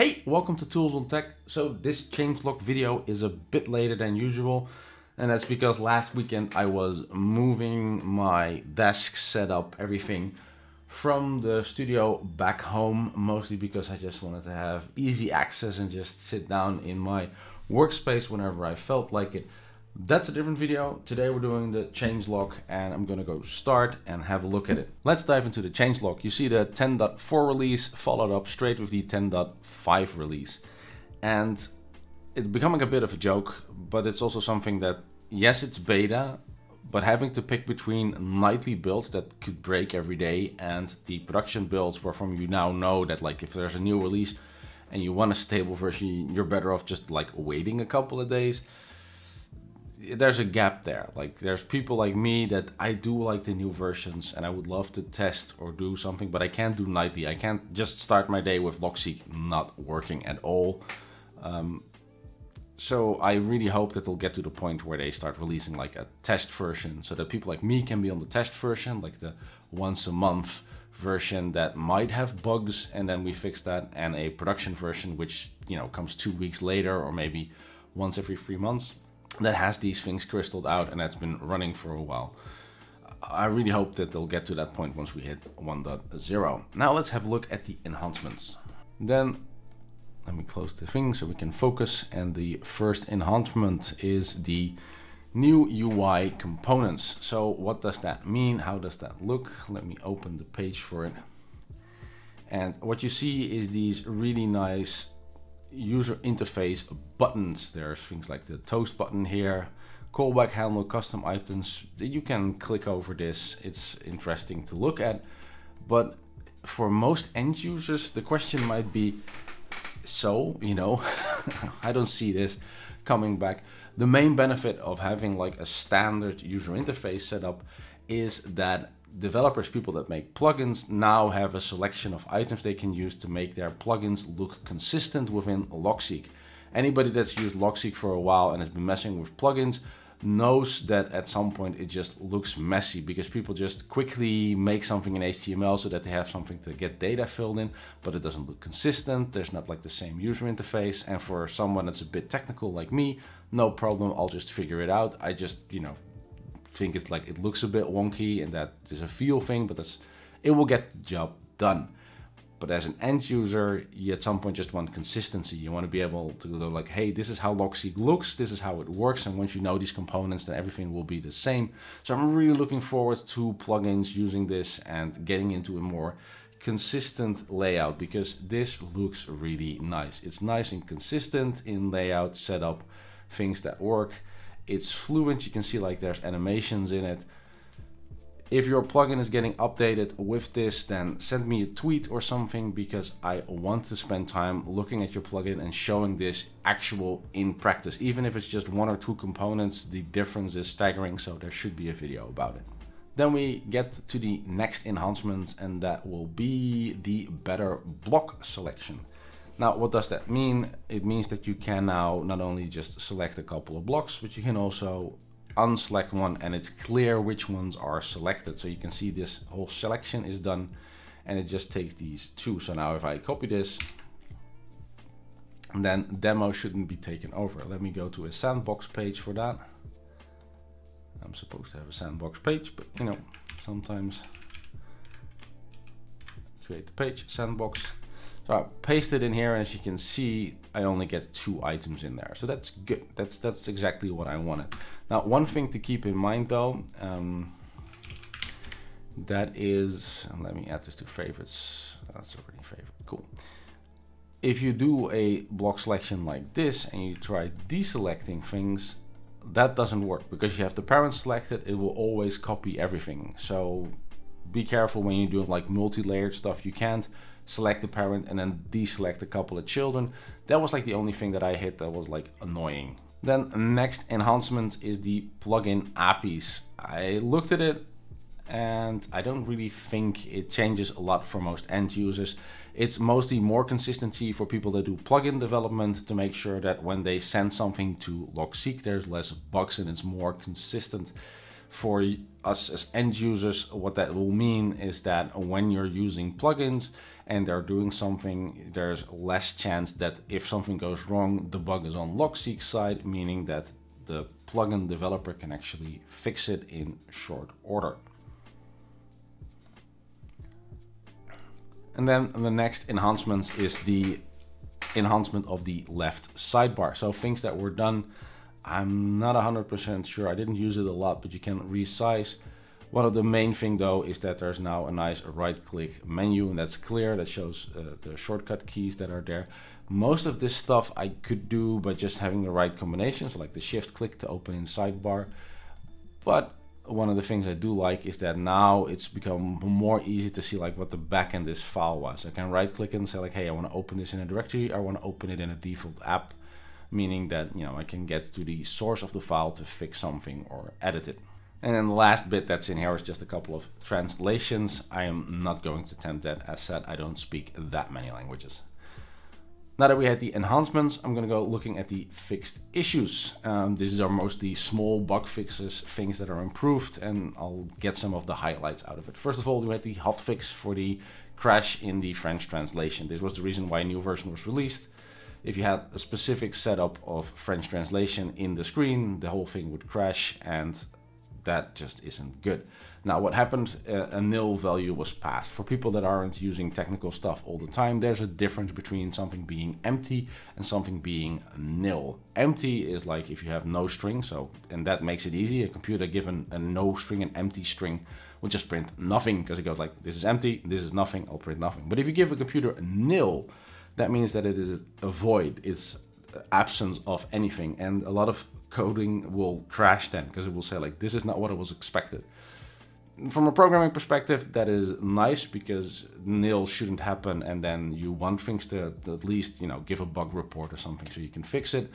Hey, welcome to Tools on Tech. So this changelog video is a bit later than usual. And that's because last weekend I was moving my desk setup, everything from the studio back home, mostly because I just wanted to have easy access and just sit down in my workspace whenever I felt like it. That's a different video. Today we're doing the changelog and I'm gonna go start and have a look at it. Let's dive into the changelog. You see the 10.4 release followed up straight with the 10.5 release. And it's becoming a bit of a joke, but it's also something that, yes, it's beta, but having to pick between nightly builds that could break every day and the production builds where from you now know that like if there's a new release and you want a stable version, you're better off just like waiting a couple of days there's a gap there. Like there's people like me that I do like the new versions and I would love to test or do something, but I can't do nightly. I can't just start my day with Logseq not working at all. Um, so I really hope that they'll get to the point where they start releasing like a test version so that people like me can be on the test version, like the once a month version that might have bugs and then we fix that and a production version which, you know, comes two weeks later or maybe once every three months that has these things crystalled out and that's been running for a while. I really hope that they'll get to that point once we hit 1.0. Now let's have a look at the enhancements. Then let me close the thing so we can focus. And the first enhancement is the new UI components. So what does that mean? How does that look? Let me open the page for it. And what you see is these really nice user interface buttons. There's things like the toast button here, callback handle, custom items. You can click over this. It's interesting to look at. But for most end users, the question might be, so, you know, I don't see this coming back. The main benefit of having like a standard user interface setup is that developers, people that make plugins, now have a selection of items they can use to make their plugins look consistent within Logseq. Anybody that's used Logseq for a while and has been messing with plugins knows that at some point it just looks messy because people just quickly make something in HTML so that they have something to get data filled in, but it doesn't look consistent. There's not like the same user interface. And for someone that's a bit technical like me, no problem. I'll just figure it out. I just, you know, think it's like it looks a bit wonky and that is a feel thing, but that's it will get the job done. But as an end user, you at some point just want consistency. You want to be able to go like, hey, this is how Logseq looks, this is how it works, and once you know these components, then everything will be the same. So I'm really looking forward to plugins using this and getting into a more consistent layout because this looks really nice. It's nice and consistent in layout, setup, things that work. It's fluent. You can see like there's animations in it. If your plugin is getting updated with this, then send me a tweet or something because I want to spend time looking at your plugin and showing this actual in practice. Even if it's just one or two components, the difference is staggering, so there should be a video about it. Then we get to the next enhancement and that will be the better block selection. Now, what does that mean? It means that you can now not only just select a couple of blocks, but you can also unselect one and it's clear which ones are selected. So you can see this whole selection is done and it just takes these two. So now if I copy this, then demo shouldn't be taken over. Let me go to a sandbox page for that. I'm supposed to have a sandbox page, but you know, sometimes create the page, sandbox, so I paste it in here and as you can see, I only get two items in there. So that's good. That's that's exactly what I wanted. Now, one thing to keep in mind though, um, that is, let me add this to favorites. That's already favorite, cool. If you do a block selection like this and you try deselecting things, that doesn't work because you have the parent selected, it will always copy everything. So be careful when you're doing like multi-layered stuff. You can't select the parent and then deselect a couple of children. That was like the only thing that I hit that was like annoying. Then next enhancement is the plugin APIs. I looked at it and I don't really think it changes a lot for most end users. It's mostly more consistency for people that do plugin development to make sure that when they send something to Logseq, there's less bugs and it's more consistent For us as end users, what that will mean is that when you're using plugins and they're doing something, there's less chance that if something goes wrong, the bug is on Logseq's side, meaning that the plugin developer can actually fix it in short order. And then the next enhancements is the enhancement of the left sidebar. So things that were done, I'm not 100% sure. I didn't use it a lot, but you can resize. One of the main thing though is that there's now a nice right click menu and that's clear. That shows uh, the shortcut keys that are there. Most of this stuff I could do by just having the right combinations, like the shift click to open in sidebar. But one of the things I do like is that now it's become more easy to see like what the backend this file was. I can right click and say like, hey, I want to open this in a directory. I want to open it in a default app, meaning that, you know, I can get to the source of the file to fix something or edit it. And then the last bit that's in here is just a couple of translations. I am not going to attempt that. As said, I don't speak that many languages. Now that we had the enhancements, I'm going to go looking at the fixed issues. Um, these are mostly small bug fixes, things that are improved, and I'll get some of the highlights out of it. First of all, we had the hotfix for the crash in the French translation. This was the reason why a new version was released. If you had a specific setup of French translation in the screen, the whole thing would crash and that just isn't good. Now what happened, uh, a nil value was passed. For people that aren't using technical stuff all the time, there's a difference between something being empty and something being nil. Empty is like if you have no string, so and that makes it easy. A computer given a no string, an empty string, will just print nothing because it goes like, this is empty, this is nothing, I'll print nothing. But if you give a computer a nil, that means that it is a void. It's absence of anything. And a lot of coding will crash then because it will say like this is not what I was expected from a programming perspective that is nice because nil shouldn't happen and then you want things to at least you know give a bug report or something so you can fix it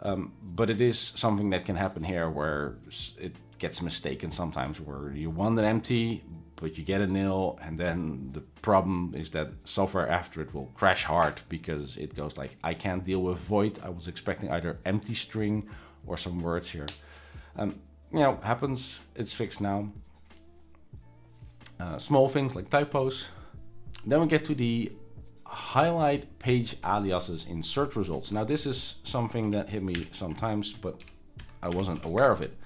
um, but it is something that can happen here where it gets mistaken sometimes where you want an empty but you get a nil and then the problem is that software after it will crash hard because it goes like I can't deal with void I was expecting either empty string or some words here. Um, you know, happens, it's fixed now. Uh, small things like typos. Then we get to the highlight page aliases in search results. Now this is something that hit me sometimes, but I wasn't aware of it.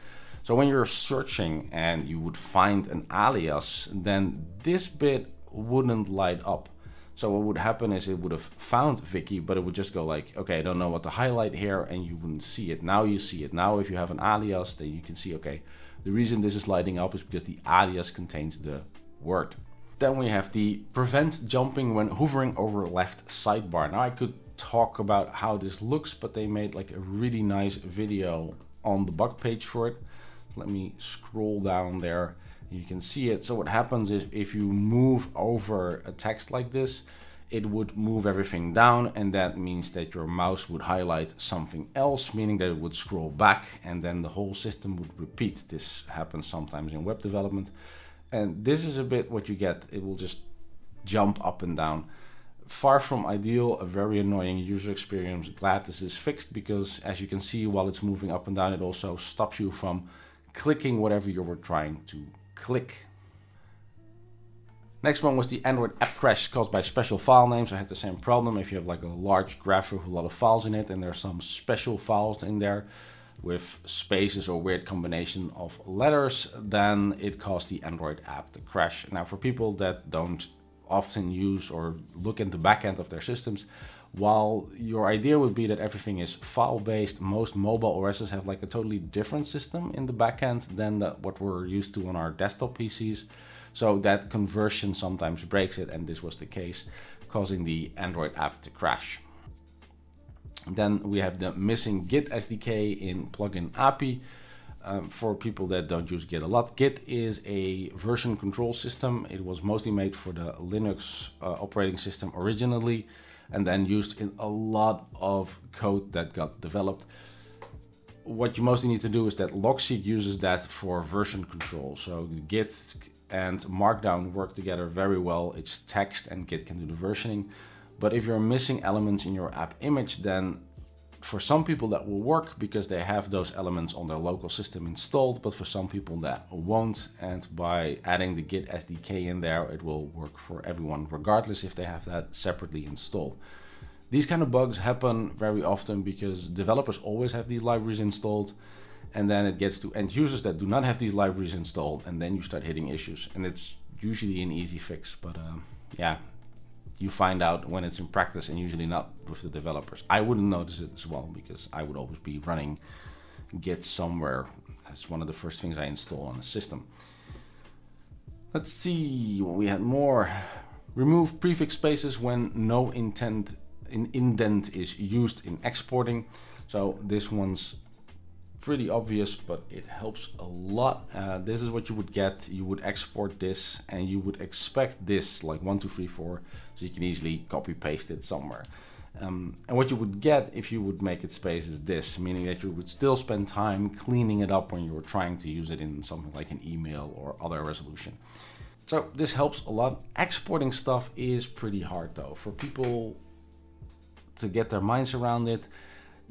So when you're searching and you would find an alias, then this bit wouldn't light up. So what would happen is it would have found Vicky, but it would just go like, okay, I don't know what to highlight here, and you wouldn't see it. Now you see it. Now if you have an alias, then you can see, okay, the reason this is lighting up is because the alias contains the word. Then we have the prevent jumping when hovering over left sidebar. Now I could talk about how this looks, but they made like a really nice video on the bug page for it. Let me scroll down there you can see it. So what happens is if you move over a text like this, it would move everything down and that means that your mouse would highlight something else, meaning that it would scroll back and then the whole system would repeat. This happens sometimes in web development. And this is a bit what you get. It will just jump up and down. Far from ideal, a very annoying user experience. Glad this is fixed because as you can see, while it's moving up and down, it also stops you from clicking whatever you were trying to click. Next one was the Android app crash caused by special file names. I had the same problem. If you have like a large graph with a lot of files in it and there are some special files in there with spaces or weird combination of letters, then it caused the Android app to crash. Now for people that don't often use or look in the backend of their systems, while your idea would be that everything is file-based, most mobile OSs have like a totally different system in the backend than the, what we're used to on our desktop PCs. So that conversion sometimes breaks it, and this was the case, causing the Android app to crash. Then we have the missing Git SDK in plugin API. Um, for people that don't use Git a lot, Git is a version control system. It was mostly made for the Linux uh, operating system originally and then used in a lot of code that got developed. What you mostly need to do is that Logseq uses that for version control. So Git and Markdown work together very well. It's text and Git can do the versioning. But if you're missing elements in your app image, then for some people that will work because they have those elements on their local system installed, but for some people that won't. And by adding the Git SDK in there, it will work for everyone, regardless if they have that separately installed. These kind of bugs happen very often because developers always have these libraries installed and then it gets to end users that do not have these libraries installed and then you start hitting issues and it's usually an easy fix but um, yeah you find out when it's in practice and usually not with the developers. I wouldn't notice it as well because I would always be running Git somewhere as one of the first things I install on a system. Let's see what we had more. Remove prefix spaces when no intent in indent is used in exporting. So this one's pretty obvious, but it helps a lot. Uh, this is what you would get. You would export this and you would expect this like one, two, three, four, so you can easily copy paste it somewhere. Um, and what you would get if you would make it space is this, meaning that you would still spend time cleaning it up when you were trying to use it in something like an email or other resolution. So this helps a lot. Exporting stuff is pretty hard though. For people to get their minds around it,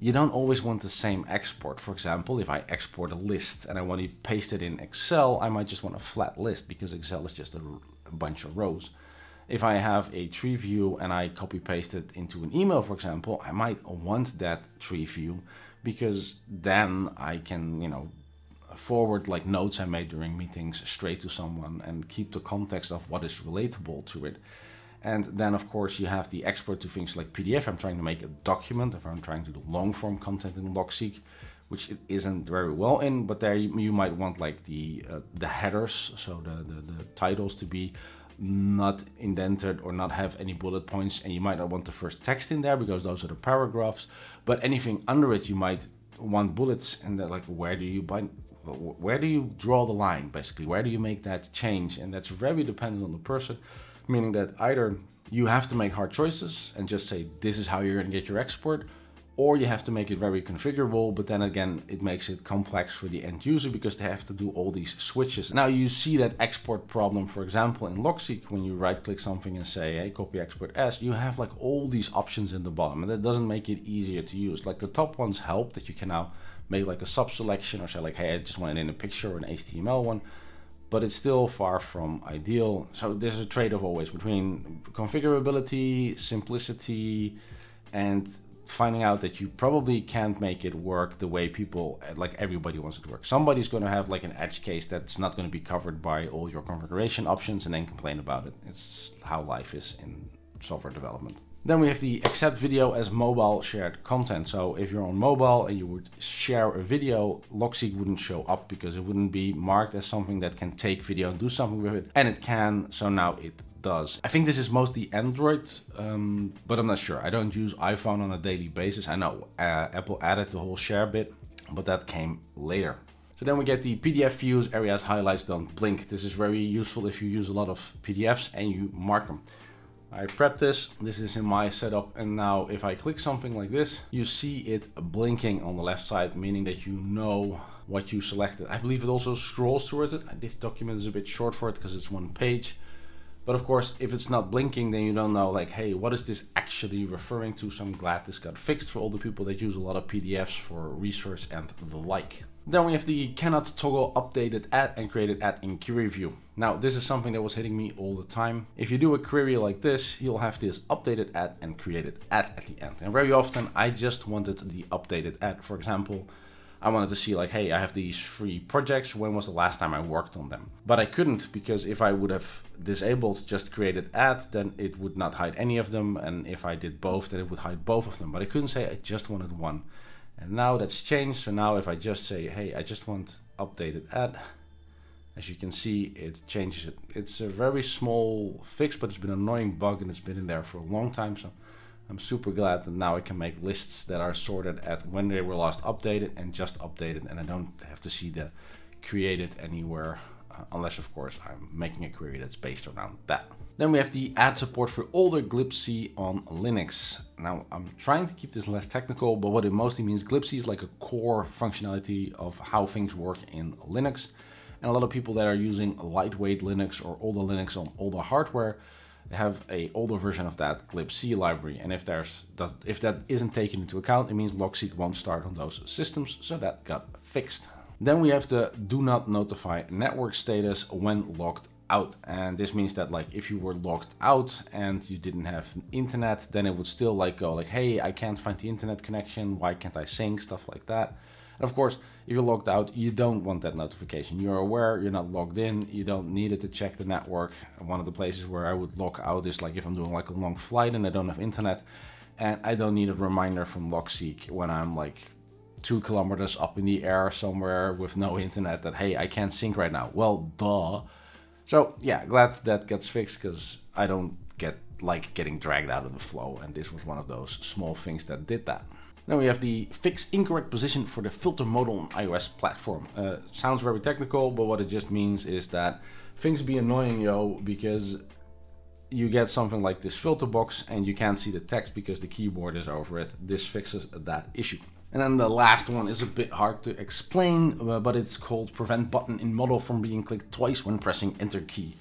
you don't always want the same export. For example, if I export a list and I want to paste it in Excel, I might just want a flat list because Excel is just a, a bunch of rows. If I have a tree view and I copy paste it into an email, for example, I might want that tree view because then I can, you know, forward like notes I made during meetings straight to someone and keep the context of what is relatable to it. And then of course you have the export to things like PDF. I'm trying to make a document, if I'm trying to do long form content in Logseq, which it isn't very well in, but there you, you might want like the uh, the headers, so the, the, the titles to be not indented or not have any bullet points. And you might not want the first text in there because those are the paragraphs. But anything under it you might want bullets and that like where do you bind where do you draw the line basically? Where do you make that change? And that's very dependent on the person meaning that either you have to make hard choices and just say this is how you're going to get your export, or you have to make it very configurable, but then again, it makes it complex for the end user because they have to do all these switches. Now you see that export problem, for example, in Logseq, when you right click something and say, hey, copy export as, you have like all these options in the bottom and that doesn't make it easier to use. Like the top ones help that you can now make like a sub selection or say like, hey, I just want it in a picture or an HTML one but it's still far from ideal. So there's a trade-off always between configurability, simplicity, and finding out that you probably can't make it work the way people, like everybody wants it to work. Somebody's going to have like an edge case that's not going to be covered by all your configuration options and then complain about it. It's how life is in software development. Then we have the accept video as mobile shared content. So if you're on mobile and you would share a video, Logseq wouldn't show up because it wouldn't be marked as something that can take video and do something with it. And it can, so now it does. I think this is mostly Android, um, but I'm not sure. I don't use iPhone on a daily basis. I know uh, Apple added the whole share bit, but that came later. So then we get the PDF views, areas, highlights don't blink. This is very useful if you use a lot of PDFs and you mark them. I prepped this, this is in my setup and now if I click something like this, you see it blinking on the left side, meaning that you know what you selected. I believe it also scrolls towards it. This document is a bit short for it because it's one page. But of course, if it's not blinking, then you don't know like, hey, what is this actually referring to? So I'm glad this got fixed for all the people that use a lot of PDFs for research and the like. Then we have the cannot toggle updated ad and created ad in query view. Now this is something that was hitting me all the time. If you do a query like this, you'll have this updated ad and created ad at the end. And very often I just wanted the updated ad. For example, I wanted to see like, hey, I have these three projects. When was the last time I worked on them? But I couldn't because if I would have disabled just created ad, then it would not hide any of them. And if I did both, then it would hide both of them. But I couldn't say I just wanted one. And now that's changed. So now if I just say, hey, I just want updated at, as you can see, it changes it. It's a very small fix, but it's been an annoying bug and it's been in there for a long time. So I'm super glad that now I can make lists that are sorted at when they were last updated and just updated. And I don't have to see the created anywhere, uh, unless of course I'm making a query that's based around that. Then we have the add support for older glibc on Linux. Now I'm trying to keep this less technical, but what it mostly means, glibc is like a core functionality of how things work in Linux. And a lot of people that are using lightweight Linux or older Linux on older hardware have a older version of that glibc library. And if there's that, if that isn't taken into account, it means Logseq won't start on those systems. So that got fixed. Then we have the do not notify network status when logged out. And this means that like if you were logged out and you didn't have an internet, then it would still like go like, hey, I can't find the internet connection. Why can't I sync? Stuff like that. And of course, if you're logged out, you don't want that notification. You're aware you're not logged in. You don't need it to check the network. One of the places where I would log out is like if I'm doing like a long flight and I don't have internet and I don't need a reminder from Logseq when I'm like two kilometers up in the air somewhere with no internet that, hey, I can't sync right now. Well, duh. So yeah, glad that gets fixed because I don't get like getting dragged out of the flow. And this was one of those small things that did that. Then we have the fix incorrect position for the filter modal on iOS platform. Uh, sounds very technical, but what it just means is that things be annoying yo because you get something like this filter box and you can't see the text because the keyboard is over it. This fixes that issue. And then the last one is a bit hard to explain, uh, but it's called prevent button in modal from being clicked twice when pressing enter key.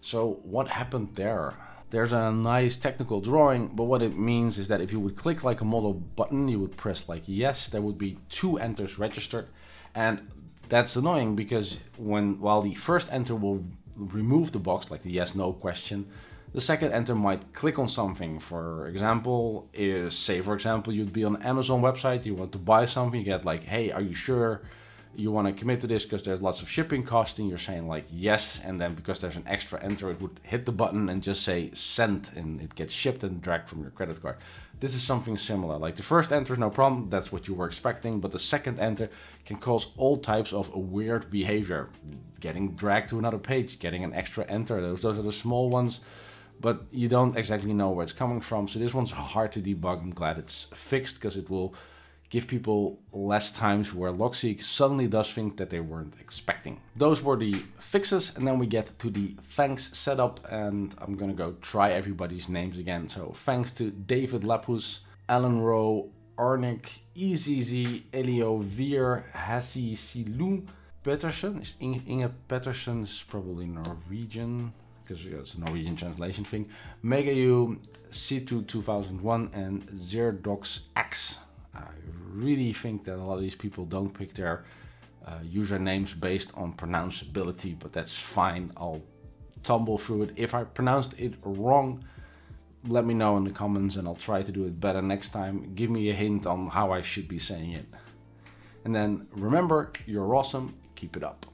So what happened there? There's a nice technical drawing, but what it means is that if you would click like a modal button, you would press like yes, there would be two enters registered. And that's annoying because when while the first enter will remove the box, like the yes, no question, the second enter might click on something. For example, is say for example, you'd be on Amazon website, you want to buy something, you get like, hey, are you sure? you want to commit to this because there's lots of shipping cost and you're saying like yes and then because there's an extra enter it would hit the button and just say send and it gets shipped and dragged from your credit card this is something similar like the first enter is no problem that's what you were expecting but the second enter can cause all types of weird behavior getting dragged to another page getting an extra enter those those are the small ones but you don't exactly know where it's coming from so this one's hard to debug i'm glad it's fixed because it will give people less times where Logseq suddenly does things that they weren't expecting. Those were the fixes and then we get to the thanks setup and I'm gonna go try everybody's names again. So thanks to David Lapus, Alan Rowe, Arnik, EZZ, Elio Veer, Hassi Silu, Peterson, Is Inge Peterson is probably Norwegian because it's a Norwegian translation thing. Megayu, C2 2001 and Zerdox X. I really think that a lot of these people don't pick their uh, usernames based on pronounceability, but that's fine. I'll tumble through it. If I pronounced it wrong, let me know in the comments and I'll try to do it better next time. Give me a hint on how I should be saying it. And then remember, you're awesome. Keep it up.